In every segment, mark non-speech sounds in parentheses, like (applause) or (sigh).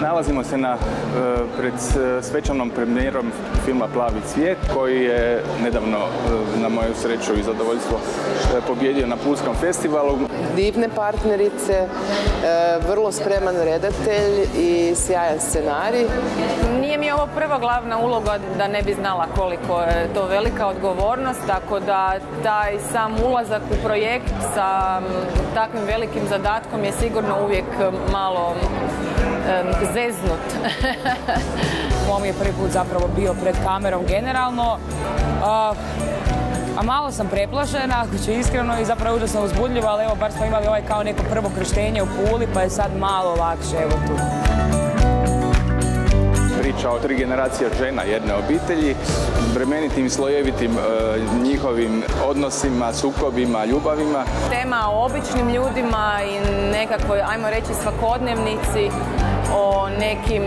Nalazimo se na, pred svečanom premijerom filma Plavi cvijet koji je nedavno na moju sreću i zadovoljstvo pobjedio na Pulskom festivalu. Divne partnerice, vrlo spreman redatelj i sjajan scenarij. Nije mi ovo prva glavna uloga da ne bi znala koliko je to velika odgovornost, tako da taj sam ulazak u projekt sa takvim velikim zadatkom je sigurno uvijek malo zeznut. (laughs) Mi je prvi put zapravo bio pred kamerom generalno. A malo sam preplašena, ako ću iskreno, i zapravo užasno uzbudljiva, ali evo, bar smo imali ovaj kao neko prvo krštenje u Puli, pa je sad malo lakše, evo tu. Priča o tri generacije žena jedne obitelji, bremenitim i slojevitim e, njihovim odnosima, sukobima, ljubavima. Tema o običnim ljudima i nekakvoj, ajmo reći, svakodnevnici, o nekim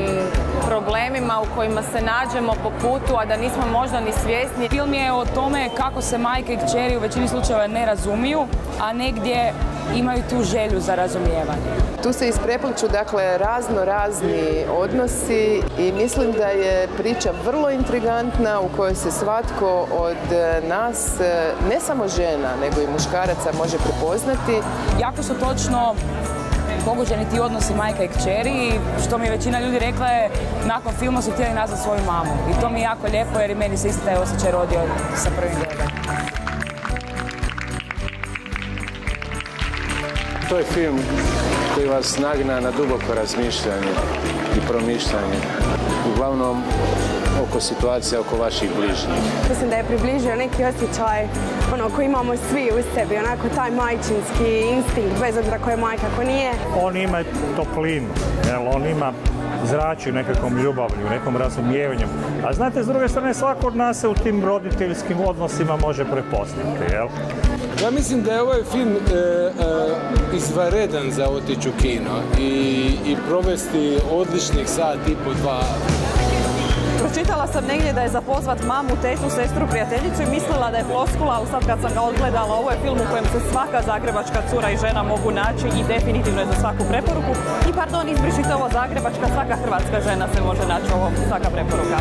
problemima u kojima se nađemo po putu, a da nismo možda ni svjesni. Film je o tome kako se majke i kćeri u većini slučajeva ne razumiju, a negdje imaju tu želju za razumijevanje. Tu se isprepliču dakle razno razni odnosi i mislim da je priča vrlo intrigantna u kojoj se svatko od nas, ne samo žena, nego i muškaraca može prepoznati. Jako su točno pogođeni ti odnosi majka i kćeri i što mi je većina ljudi rekla je nakon filma su htjeli nazvat svoju mamu. I to mi je jako lijepo jer i meni se isto taj osjećaj rodio sa prvim gledom. To je film koji vas nagna na duboko razmišljanje i promišljanje. Uglavnom oko situacija oko vaših bližnjih. Mislim da je približio neki osjećaj ono koji imamo svi u sebi, onako taj majčinski instinkt, bez obzira ko je majka, ko nije. On ima toplinu, jel? on ima zrači nekakvom ljubavlju, nekom razumijevanjem. A znate, s druge strane, svako od nas se u tim roditeljskim odnosima može prepoznati, jel? Ja mislim da je ovaj film e, e, izvaredan za otići u kino i, i provesti odličnih sat i po dva Pročitala sam negdje da je za pozvat mamu, tetu, sestru, prijateljicu i mislila da je floskula, ali sad kad sam ga odgledala, ovo je film u kojem se svaka zagrebačka cura i žena mogu naći i definitivno je za svaku preporuku. I pardon, izbrišite ovo zagrebačka, svaka hrvatska žena se može naći ovo, svaka preporuka.